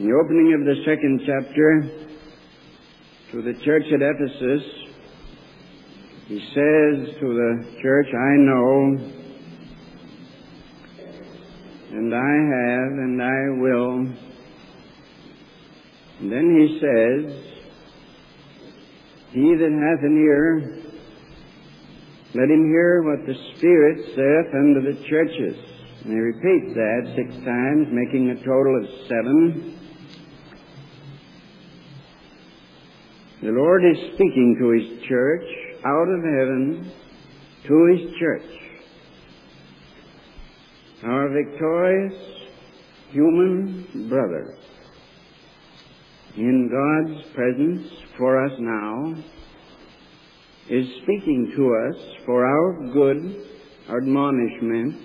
In the opening of the second chapter to the church at Ephesus, he says to the church, I know, and I have, and I will. And then he says, He that hath an ear, let him hear what the Spirit saith unto the churches. And he repeats that six times, making a total of seven. The Lord is speaking to His church out of heaven to His church. Our victorious human brother in God's presence for us now is speaking to us for our good admonishment,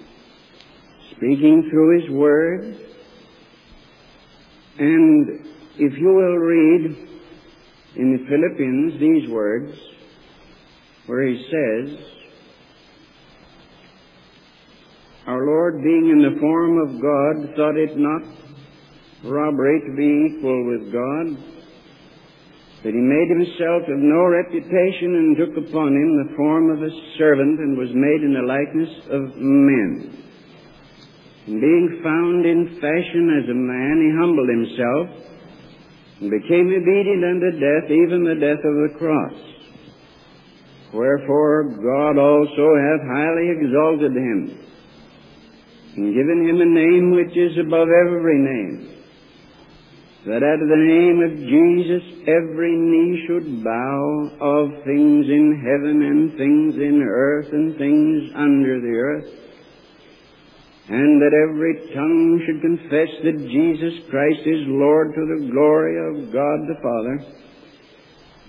speaking through His Word. And if you will read in the Philippians these words, where he says, Our Lord, being in the form of God, thought it not robbery to be equal with God, but he made himself of no reputation and took upon him the form of a servant and was made in the likeness of men. And being found in fashion as a man, he humbled himself and became obedient unto death, even the death of the cross. Wherefore God also hath highly exalted him, and given him a name which is above every name, that at the name of Jesus every knee should bow of things in heaven and things in earth and things under the earth, and that every tongue should confess that Jesus Christ is Lord to the glory of God the Father.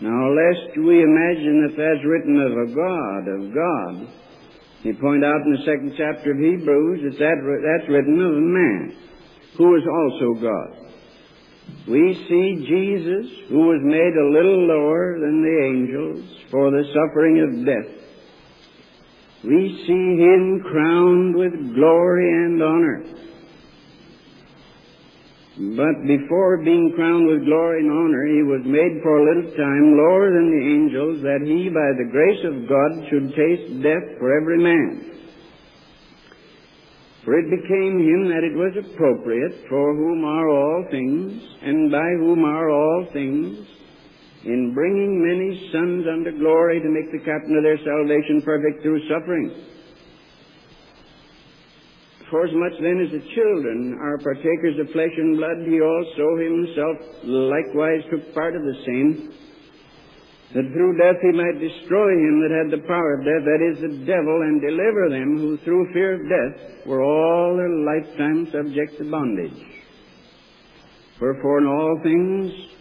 Now, lest we imagine that that's written of a God, of God, he point out in the second chapter of Hebrews that, that that's written of a man who is also God. We see Jesus, who was made a little lower than the angels for the suffering of death. We see him crowned with glory and honor. But before being crowned with glory and honor, he was made for a little time lower than the angels, that he, by the grace of God, should taste death for every man. For it became him that it was appropriate, for whom are all things, and by whom are all things, in bringing many sons unto glory to make the captain of their salvation perfect through suffering. Forasmuch then as the children are partakers of flesh and blood, he also himself likewise took part of the same, that through death he might destroy him that had the power of death, that is, the devil, and deliver them who through fear of death were all their lifetime subject to bondage. Wherefore in all things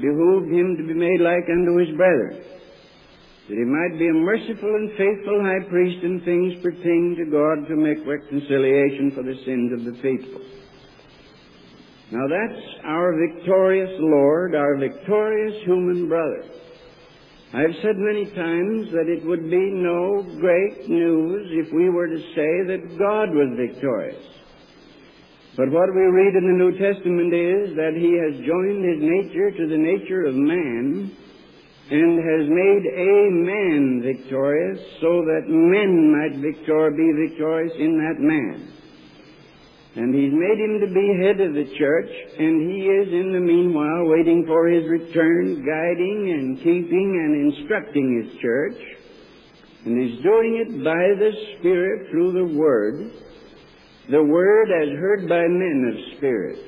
behooved him to be made like unto his brethren, that he might be a merciful and faithful high priest in things pertaining to God to make reconciliation for the sins of the faithful. Now that's our victorious Lord, our victorious human brother. I've said many times that it would be no great news if we were to say that God was victorious. But what we read in the New Testament is that He has joined His nature to the nature of man and has made a man victorious so that men might victor, be victorious in that man. And he's made him to be head of the church, and he is in the meanwhile waiting for his return, guiding and keeping and instructing his church. And he's doing it by the Spirit through the Word, the Word as heard by men of Spirit.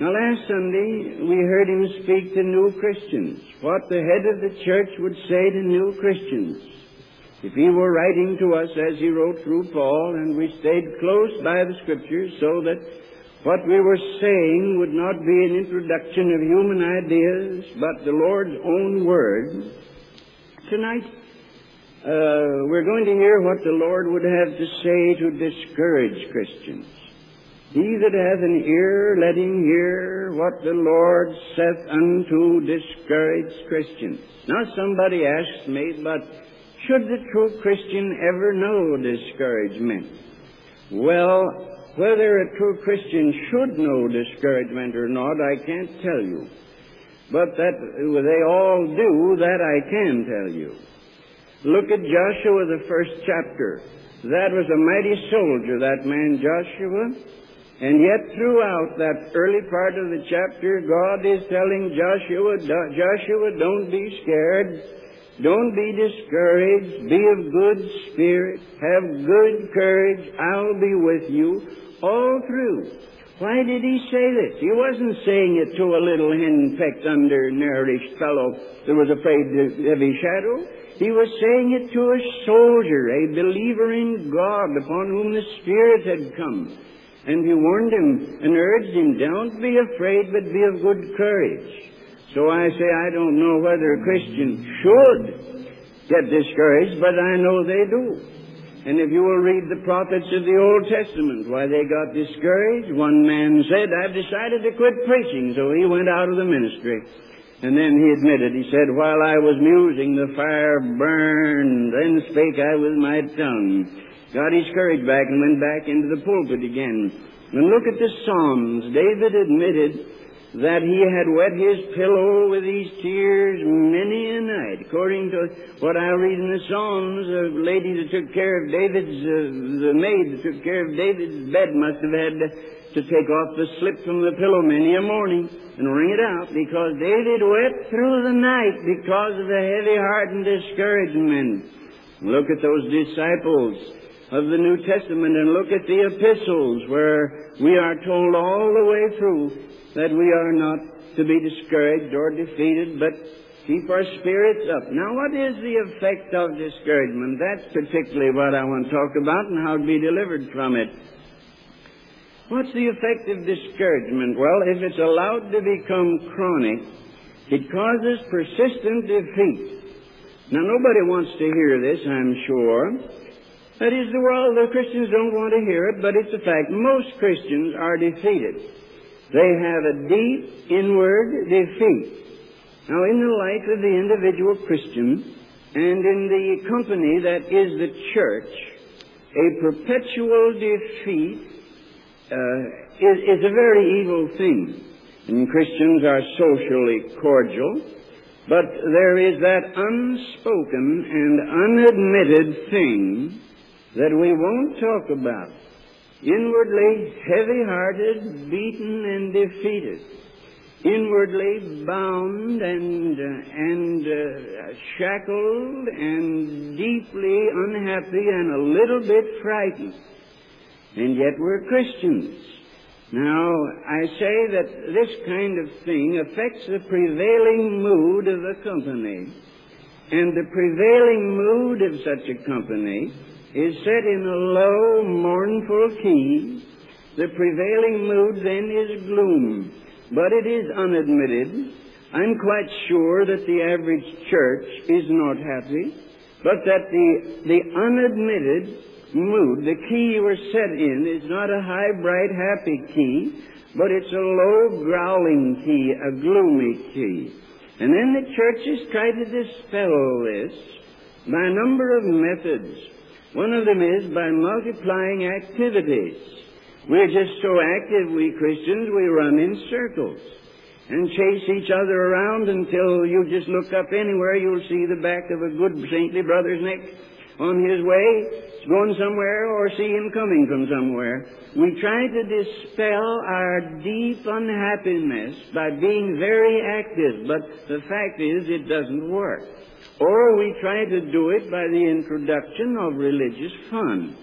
Now last Sunday we heard him speak to new Christians, what the head of the church would say to new Christians. If he were writing to us as he wrote through Paul, and we stayed close by the Scriptures so that what we were saying would not be an introduction of human ideas, but the Lord's own Word, tonight uh, we're going to hear what the Lord would have to say to discourage Christians. He that hath an ear, let him hear what the Lord saith unto discouraged Christians. Now somebody asks me, but should the true Christian ever know discouragement? Well, Whether a true Christian should know discouragement or not, I can't tell you. But that they all do, that I can tell you. Look at Joshua, the first chapter. That was a mighty soldier, that man Joshua. And yet throughout that early part of the chapter, God is telling Joshua, Joshua, don't be scared. Don't be discouraged. Be of good spirit. Have good courage. I'll be with you all through. Why did he say this? He wasn't saying it to a little hen-pecked, undernourished fellow that was afraid of heavy shadow. He was saying it to a soldier, a believer in God, upon whom the Spirit had come. And he warned him and urged him, don't be afraid, but be of good courage. So I say I don't know whether a Christian should get discouraged, but I know they do. And if you will read the prophets of the Old Testament, why they got discouraged, one man said, I've decided to quit preaching, so he went out of the ministry. And then he admitted, he said, while I was musing, the fire burned, then spake I with my tongue got his courage back and went back into the pulpit again. And look at the Psalms. David admitted that he had wet his pillow with these tears many a night. According to what I read in the Psalms, the lady that took care of David's, uh, the maid that took care of David's bed must have had to take off the slip from the pillow many a morning and wring it out because David wept through the night because of the heavy heart and discouragement. Look at those disciples of the New Testament and look at the epistles where we are told all the way through that we are not to be discouraged or defeated, but keep our spirits up. Now, what is the effect of discouragement? That's particularly what I want to talk about and how to be delivered from it. What's the effect of discouragement? Well, if it's allowed to become chronic, it causes persistent defeat. Now, nobody wants to hear this, I'm sure. That is, the world, the Christians don't want to hear it, but it's a fact. Most Christians are defeated. They have a deep inward defeat. Now, in the life of the individual Christian and in the company that is the church, a perpetual defeat uh, is, is a very evil thing. And Christians are socially cordial, but there is that unspoken and unadmitted thing that we won't talk about. Inwardly heavy-hearted, beaten and defeated. Inwardly bound and, uh, and uh, shackled and deeply unhappy and a little bit frightened. And yet we're Christians. Now, I say that this kind of thing affects the prevailing mood of the company. And the prevailing mood of such a company is set in a low, mournful key. The prevailing mood then is gloom, but it is unadmitted. I'm quite sure that the average church is not happy, but that the, the unadmitted mood, the key you are set in, is not a high, bright, happy key, but it's a low, growling key, a gloomy key. And then the churches try to dispel this by a number of methods. One of them is by multiplying activities. We're just so active, we Christians, we run in circles and chase each other around until you just look up anywhere, you'll see the back of a good saintly brother's neck on his way, going somewhere, or see him coming from somewhere. We try to dispel our deep unhappiness by being very active, but the fact is it doesn't work. Or we try to do it by the introduction of religious fun.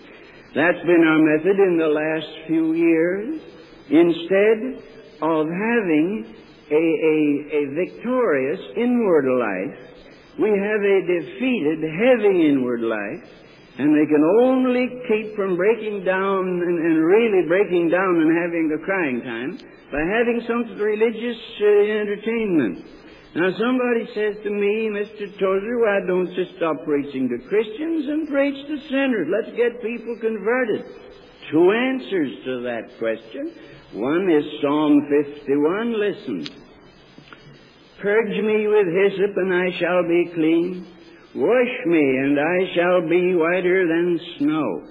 That's been our method in the last few years. Instead of having a, a, a victorious inward life, we have a defeated, heavy inward life, and they can only keep from breaking down and, and really breaking down and having a crying time by having some religious uh, entertainment. Now somebody says to me, Mr. Tozer, why don't you stop preaching to Christians and preach to sinners? Let's get people converted. Two answers to that question. One is Psalm 51. Listen. Purge me with hyssop and I shall be clean. Wash me and I shall be whiter than snow.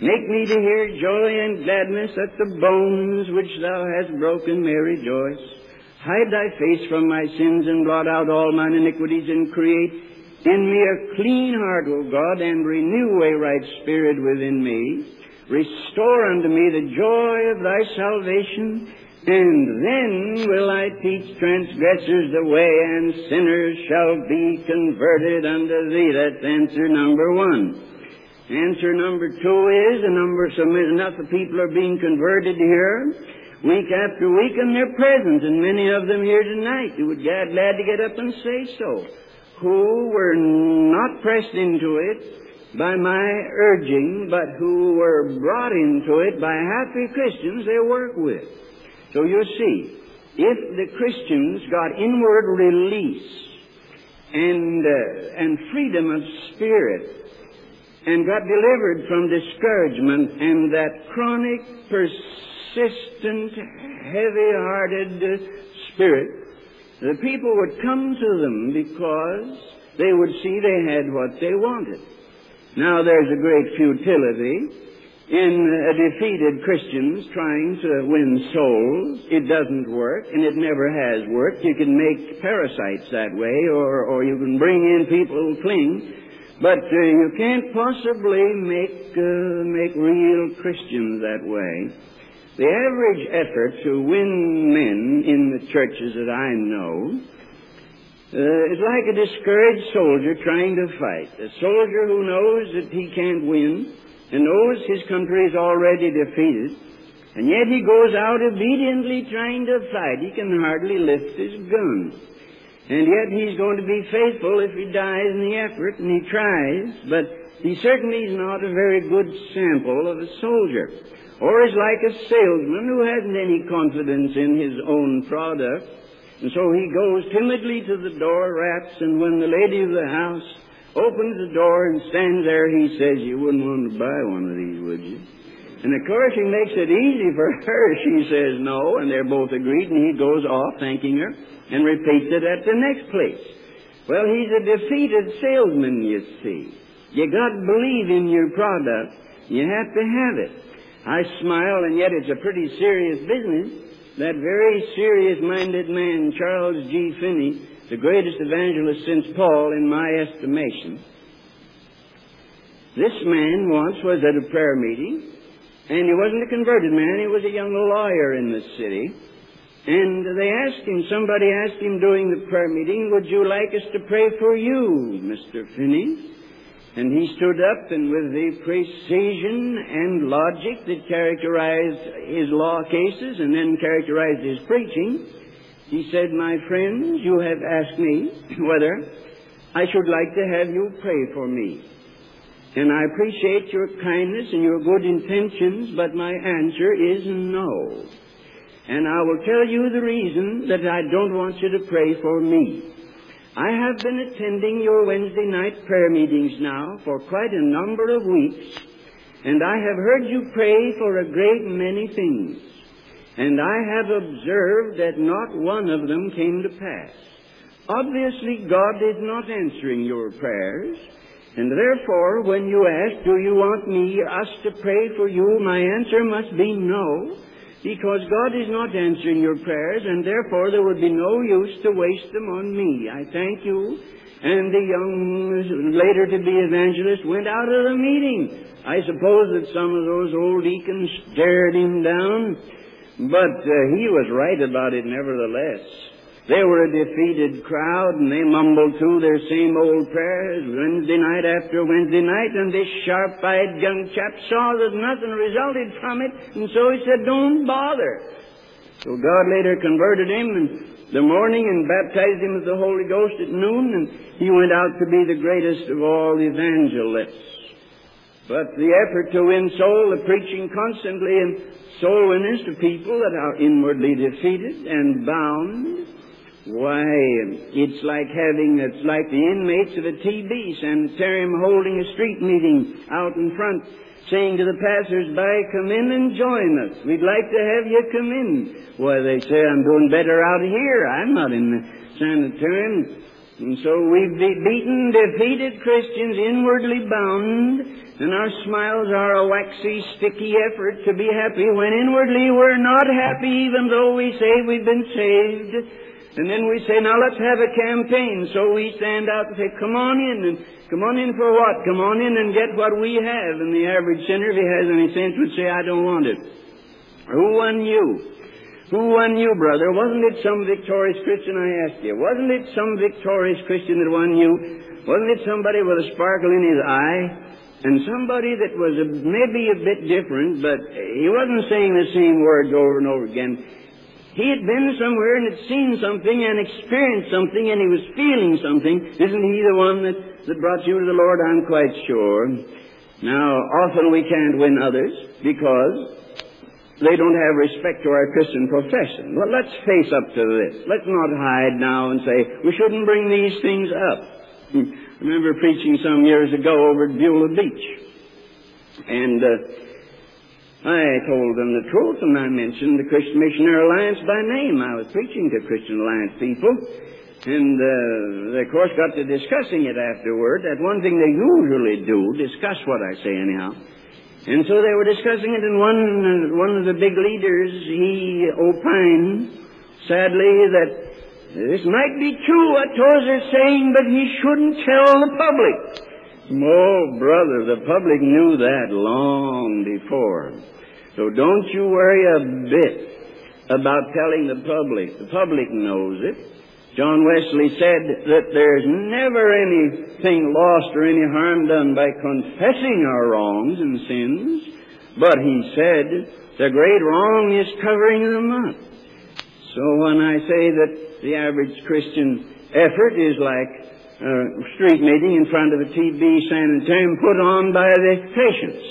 Make me to hear joy and gladness that the bones which thou hast broken may rejoice. Hide thy face from my sins and blot out all mine iniquities and create in me a clean heart, O God, and renew a right spirit within me. Restore unto me the joy of thy salvation, and then will I teach transgressors the way, and sinners shall be converted unto thee. That's answer number one. Answer number two is a number so enough of people are being converted here week after week, and they're present, and many of them here tonight who would get glad to get up and say so, who were not pressed into it by my urging, but who were brought into it by happy Christians they work with. So you see, if the Christians got inward release and uh, and freedom of spirit and got delivered from discouragement and that chronic, persistent, heavy-hearted spirit, the people would come to them because they would see they had what they wanted. Now there's a great futility in uh, defeated Christians trying to win souls. It doesn't work, and it never has worked. You can make parasites that way, or, or you can bring in people who cling but uh, you can't possibly make, uh, make real Christians that way. The average effort to win men in the churches that I know uh, is like a discouraged soldier trying to fight. A soldier who knows that he can't win and knows his country is already defeated, and yet he goes out obediently trying to fight. He can hardly lift his gun. And yet he's going to be faithful if he dies in the effort, and he tries, but he certainly is not a very good sample of a soldier. Or is like a salesman who hasn't any confidence in his own product, and so he goes timidly to the door, raps, and when the lady of the house opens the door and stands there, he says, You wouldn't want to buy one of these, would you? And of course, he makes it easy for her. She says no, and they're both agreed, and he goes off thanking her and repeats it at the next place. Well, he's a defeated salesman, you see. You got to believe in your product. You have to have it. I smile, and yet it's a pretty serious business. That very serious-minded man, Charles G. Finney, the greatest evangelist since Paul, in my estimation. This man once was at a prayer meeting, and he wasn't a converted man. He was a young lawyer in the city. And they asked him, somebody asked him during the prayer meeting, would you like us to pray for you, Mr. Finney? And he stood up and with the precision and logic that characterized his law cases and then characterized his preaching, he said, My friends, you have asked me whether I should like to have you pray for me. And I appreciate your kindness and your good intentions, but my answer is no. And I will tell you the reason that I don't want you to pray for me. I have been attending your Wednesday night prayer meetings now for quite a number of weeks, and I have heard you pray for a great many things. And I have observed that not one of them came to pass. Obviously, God is not answering your prayers. And therefore, when you ask, do you want me, us to pray for you, my answer must be no because God is not answering your prayers, and therefore there would be no use to waste them on me. I thank you. And the young, later to be evangelist, went out of the meeting. I suppose that some of those old deacons stared him down, but uh, he was right about it nevertheless. They were a defeated crowd, and they mumbled through their same old prayers Wednesday night after Wednesday night, and this sharp-eyed young chap saw that nothing resulted from it, and so he said, don't bother. So God later converted him in the morning and baptized him with the Holy Ghost at noon, and he went out to be the greatest of all evangelists. But the effort to win soul, the preaching constantly and soul winners to people that are inwardly defeated and bound, why, it's like having, it's like the inmates of a TB sanitarium holding a street meeting out in front, saying to the passers-by, come in and join us. We'd like to have you come in. Why, they say, I'm doing better out here. I'm not in the sanitarium. And so we've be- beaten, defeated Christians inwardly bound, and our smiles are a waxy, sticky effort to be happy when inwardly we're not happy even though we say we've been saved. And then we say, now let's have a campaign. So we stand out and say, come on in. And come on in for what? Come on in and get what we have. And the average sinner, if he has any sense, would say, I don't want it. Who won you? Who won you, brother? Wasn't it some victorious Christian, I asked you? Wasn't it some victorious Christian that won you? Wasn't it somebody with a sparkle in his eye? And somebody that was a, maybe a bit different, but he wasn't saying the same words over and over again. He had been somewhere and had seen something and experienced something and he was feeling something. Isn't he the one that, that brought you to the Lord? I'm quite sure. Now, often we can't win others because they don't have respect to our Christian profession. Well, let's face up to this. Let's not hide now and say, we shouldn't bring these things up. I remember preaching some years ago over at Beulah Beach. And uh, I told them the truth, and I mentioned the Christian Missionary Alliance by name. I was preaching to Christian Alliance people, and uh, they, of course, got to discussing it afterward. That one thing they usually do, discuss what I say anyhow. And so they were discussing it, and one, uh, one of the big leaders, he opined, sadly, that this might be true what Tozer's saying, but he shouldn't tell the public. Oh, brother, the public knew that long before. So don't you worry a bit about telling the public. The public knows it. John Wesley said that there's never anything lost or any harm done by confessing our wrongs and sins, but he said the great wrong is covering them up. So when I say that the average Christian effort is like a street meeting in front of a TB sanitarium put on by the patients,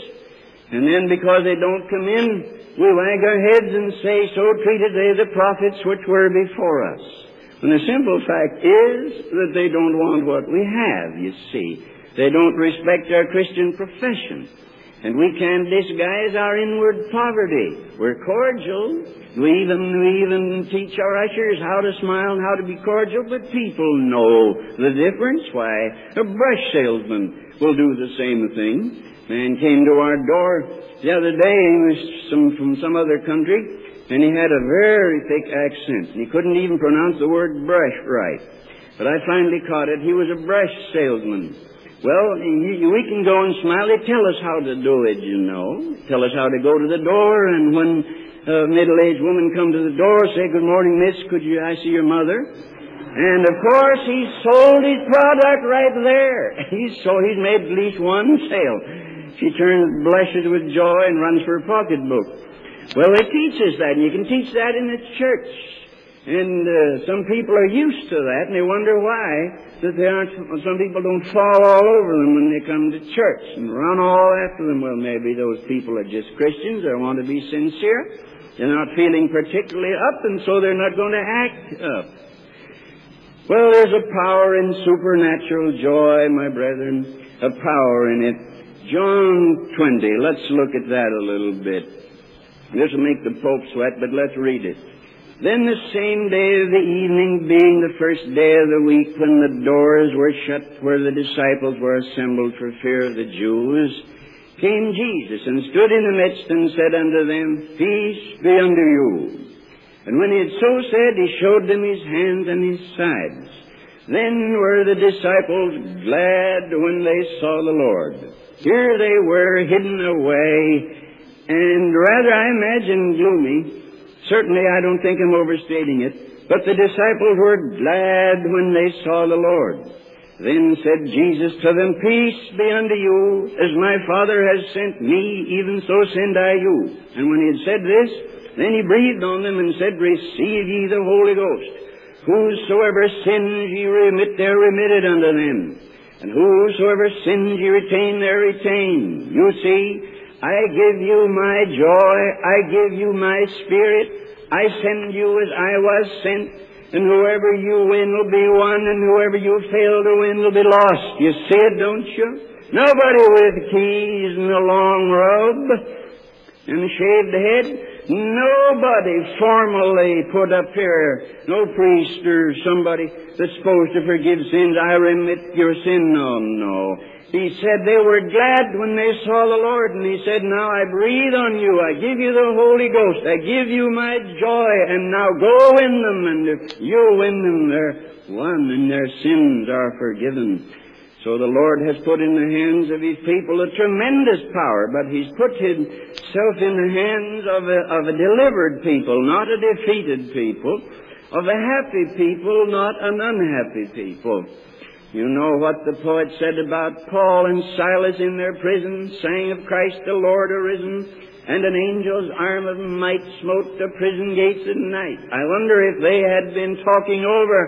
and then because they don't come in, we wag our heads and say, so treated they the prophets which were before us. And the simple fact is that they don't want what we have, you see. They don't respect our Christian profession. And we can't disguise our inward poverty. We're cordial. We even, we even teach our ushers how to smile and how to be cordial, but people know the difference. Why, a brush salesman will do the same thing. Man came to our door the other day. He was some, from some other country, and he had a very thick accent. He couldn't even pronounce the word brush right. But I finally caught it. He was a brush salesman. Well, we can go and Smiley tell us how to do it, you know. Tell us how to go to the door, and when a middle-aged woman come to the door, say, "Good morning, Miss. Could you? I see your mother." And of course, he sold his product right there. He's so he's made at least one sale. She turns, blushes with joy, and runs for her pocketbook. Well, they teach us that, and you can teach that in the church. And uh, some people are used to that, and they wonder why that they aren't. Some people don't fall all over them when they come to church and run all after them. Well, maybe those people are just Christians or want to be sincere. They're not feeling particularly up, and so they're not going to act up. Well, there's a power in supernatural joy, my brethren, a power in it. John 20, let's look at that a little bit. This will make the Pope sweat, but let's read it. Then the same day of the evening, being the first day of the week, when the doors were shut where the disciples were assembled for fear of the Jews, came Jesus and stood in the midst and said unto them, Peace be unto you. And when he had so said, he showed them his hands and his sides. Then were the disciples glad when they saw the Lord. Here they were hidden away, and rather I imagine gloomy. Certainly I don't think I'm overstating it, but the disciples were glad when they saw the Lord. Then said Jesus to them, Peace be unto you, as my Father has sent me, even so send I you. And when he had said this, then he breathed on them and said, Receive ye the Holy Ghost. Whosoever sins ye remit, they're remitted unto them. And whosoever sins ye retain, they're retained. You see, I give you my joy, I give you my spirit, I send you as I was sent, and whoever you win will be won, and whoever you fail to win will be lost. You see it, don't you? Nobody with keys and a long robe and a shaved head Nobody formally put up here, no priest or somebody that's supposed to forgive sins. I remit your sin. No, no. He said they were glad when they saw the Lord, and he said, Now I breathe on you, I give you the Holy Ghost, I give you my joy, and now go win them, and if you win them, they're won, and their sins are forgiven. So the Lord has put in the hands of His people a tremendous power, but He's put Himself in the hands of a, of a delivered people, not a defeated people, of a happy people, not an unhappy people. You know what the poet said about Paul and Silas in their prison, saying of Christ the Lord arisen, and an angel's arm of might smote the prison gates at night. I wonder if they had been talking over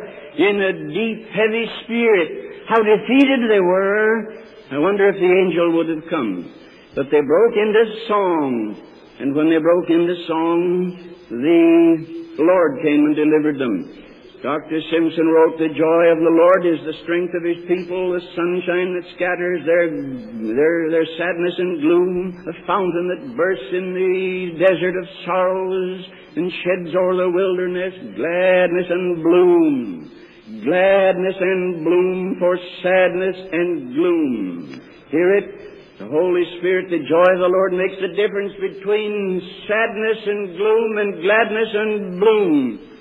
in a deep, heavy spirit, how defeated they were. I wonder if the angel would have come. But they broke into song, and when they broke into song, the Lord came and delivered them. Dr. Simpson wrote, The joy of the Lord is the strength of His people, the sunshine that scatters their, their, their sadness and gloom, a fountain that bursts in the desert of sorrows and sheds o'er the wilderness gladness and bloom. Gladness and bloom for sadness and gloom. Hear it? The Holy Spirit, the joy of the Lord makes the difference between sadness and gloom and gladness and bloom.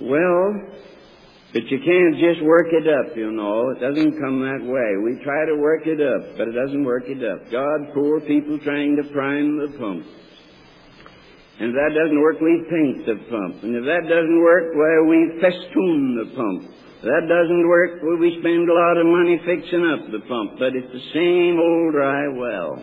Well, but you can't just work it up, you know. It doesn't come that way. We try to work it up, but it doesn't work it up. God, poor people trying to prime the pump. And if that doesn't work, we paint the pump. And if that doesn't work, well, we festoon the pump. If that doesn't work, well, we spend a lot of money fixing up the pump. But it's the same old dry well.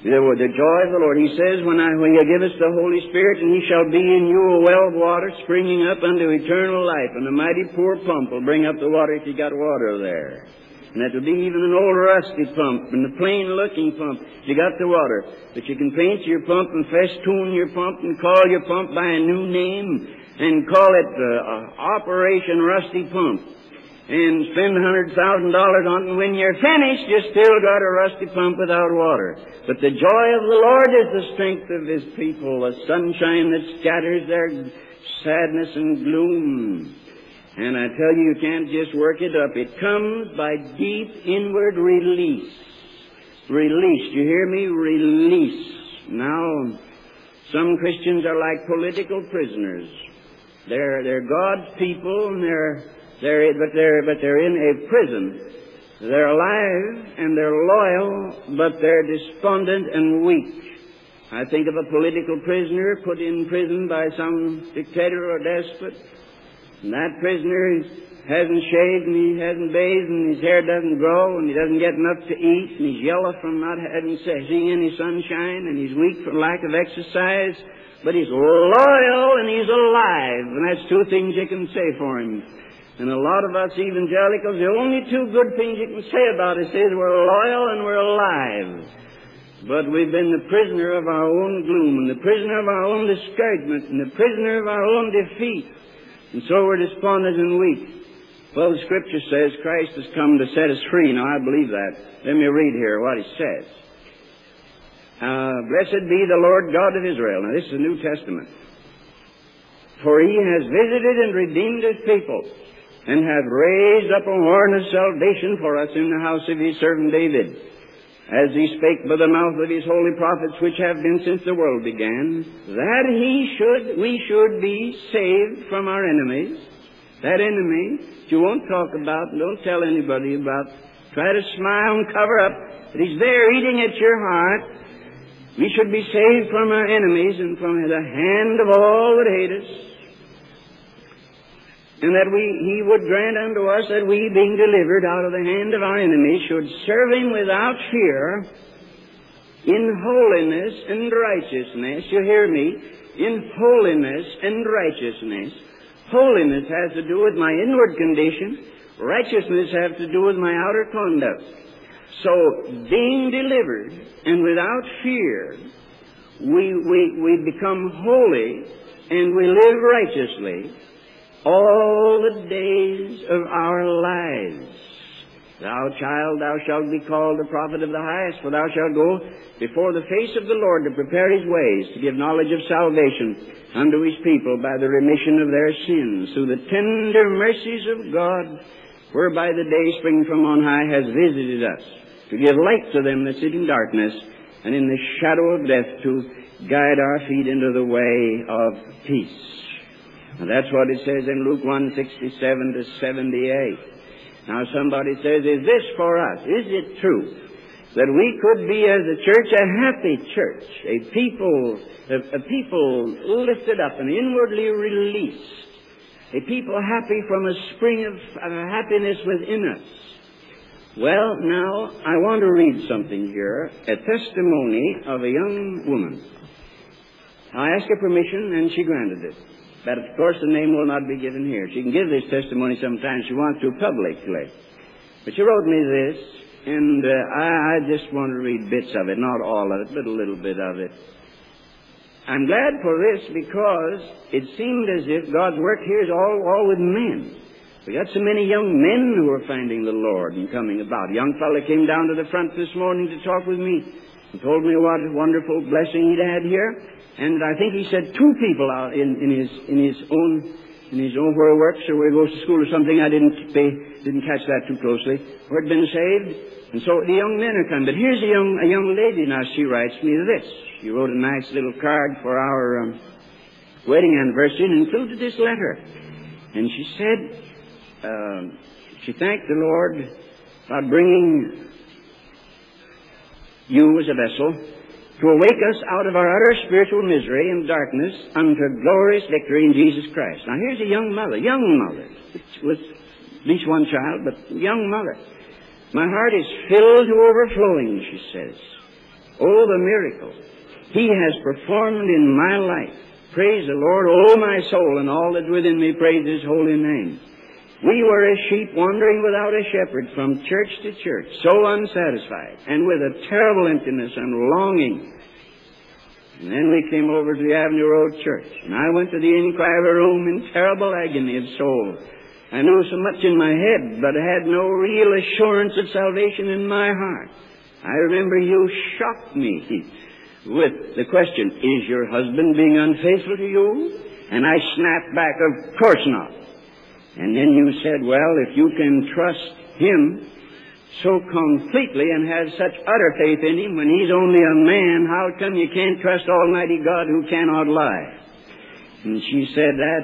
The joy of the Lord. He says, when, I, when you give us the Holy Spirit, and He shall be in you a well of water springing up unto eternal life. And a mighty poor pump will bring up the water if you got water there. And that will be even an old rusty pump and a plain looking pump. You got the water. But you can paint your pump and festoon your pump and call your pump by a new name and call it uh, Operation Rusty Pump and spend a hundred thousand dollars on it, and when you're finished, you still got a rusty pump without water. But the joy of the Lord is the strength of His people, a sunshine that scatters their sadness and gloom. And I tell you, you can't just work it up. It comes by deep inward release. Release. You hear me? Release. Now, some Christians are like political prisoners. They're, they're God's people and they're they're, but they're, but they're in a prison. They're alive and they're loyal, but they're despondent and weak. I think of a political prisoner put in prison by some dictator or despot. And that prisoner hasn't shaved and he hasn't bathed and his hair doesn't grow and he doesn't get enough to eat and he's yellow from not having seen any sunshine and he's weak from lack of exercise. But he's loyal and he's alive. And that's two things you can say for him. And a lot of us evangelicals, the only two good things you can say about us is we're loyal and we're alive. But we've been the prisoner of our own gloom, and the prisoner of our own discouragement, and the prisoner of our own defeat. And so we're despondent and weak. Well, the Scripture says Christ has come to set us free. Now, I believe that. Let me read here what it says. Uh, Blessed be the Lord God of Israel. Now, this is the New Testament. For He has visited and redeemed His people and hath raised up a horn of salvation for us in the house of his servant David, as he spake by the mouth of his holy prophets, which have been since the world began, that he should, we should be saved from our enemies. That enemy that you won't talk about, don't tell anybody about, try to smile and cover up, but he's there eating at your heart. We should be saved from our enemies and from the hand of all that hate us and that we, he would grant unto us that we, being delivered out of the hand of our enemies, should serve him without fear in holiness and righteousness. You hear me? In holiness and righteousness. Holiness has to do with my inward condition. Righteousness has to do with my outer conduct. So, being delivered and without fear, we, we, we become holy and we live righteously all the days of our lives. Thou child, thou shalt be called the prophet of the highest, for thou shalt go before the face of the Lord to prepare his ways, to give knowledge of salvation unto his people by the remission of their sins, through the tender mercies of God, whereby the day spring from on high has visited us, to give light to them that sit in darkness, and in the shadow of death to guide our feet into the way of peace. And that's what it says in Luke 1, 67 to 78. Now somebody says, is this for us? Is it true that we could be as a church a happy church, a people, a, a people lifted up and inwardly released, a people happy from a spring of, of happiness within us? Well, now I want to read something here, a testimony of a young woman. I asked her permission and she granted it. But of course the name will not be given here. She can give this testimony sometime she wants to publicly. But she wrote me this, and uh, I, I just want to read bits of it, not all of it, but a little bit of it. I'm glad for this because it seemed as if God's work here is all, all with men. We got so many young men who are finding the Lord and coming about. A young fellow came down to the front this morning to talk with me and told me what a wonderful blessing he'd had here. And I think he said two people out in, in his in his own in his own where he works or where he goes to school or something. I didn't pay, didn't catch that too closely. Who had been saved, and so the young men are coming. But here's a young a young lady now. She writes me this. She wrote a nice little card for our um, wedding anniversary and included this letter. And she said um, she thanked the Lord for bringing you as a vessel to awake us out of our utter spiritual misery and darkness unto glorious victory in Jesus Christ. Now here's a young mother, young mother, with at least one child, but young mother. My heart is filled to overflowing, she says. Oh, the miracle He has performed in my life. Praise the Lord, oh my soul, and all that's within me praise His holy name. We were as sheep wandering without a shepherd from church to church, so unsatisfied, and with a terrible emptiness and longing. And then we came over to the Avenue Road Church, and I went to the inquiry room in terrible agony of soul. I knew so much in my head, but had no real assurance of salvation in my heart. I remember you shocked me with the question, Is your husband being unfaithful to you? And I snapped back, Of course not. And then you said, well, if you can trust Him so completely and have such utter faith in Him when He's only a man, how come you can't trust Almighty God who cannot lie? And she said that.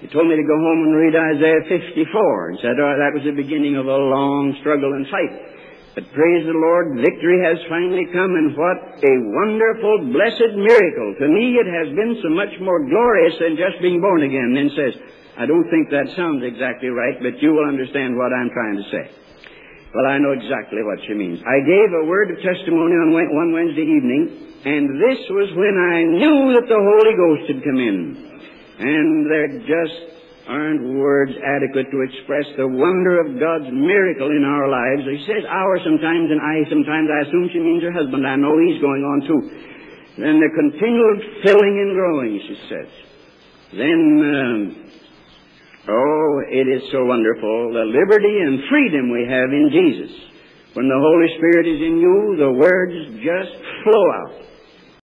He told me to go home and read Isaiah 54 and said, oh, that was the beginning of a long struggle and fight. But praise the Lord, victory has finally come, and what a wonderful, blessed miracle. To me, it has been so much more glorious than just being born again. Then says, I don't think that sounds exactly right, but you will understand what I'm trying to say. Well, I know exactly what she means. I gave a word of testimony on one Wednesday evening, and this was when I knew that the Holy Ghost had come in. And there just aren't words adequate to express the wonder of God's miracle in our lives. She says our sometimes, and I sometimes. I assume she means her husband. I know he's going on too. Then the continual filling and growing, she says. Then um, Oh, it is so wonderful, the liberty and freedom we have in Jesus. When the Holy Spirit is in you, the words just flow out.